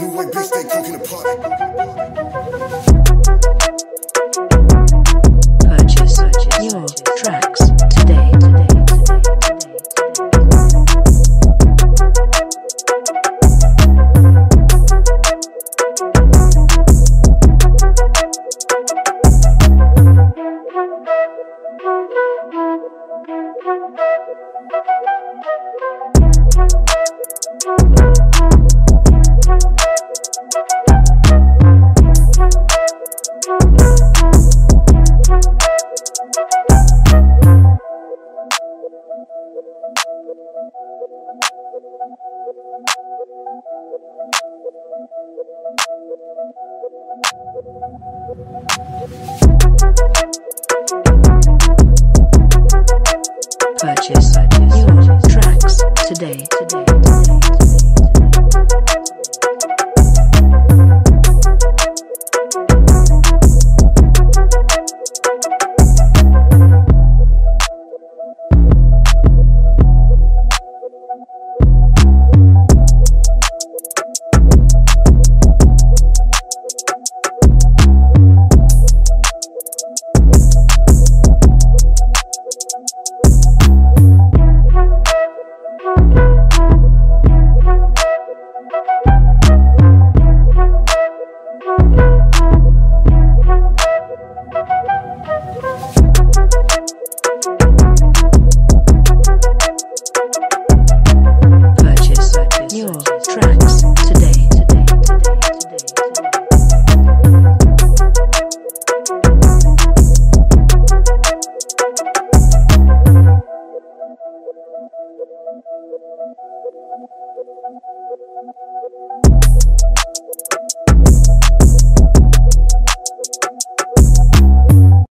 New white bitch, they cooking the pot. Today. Vibes.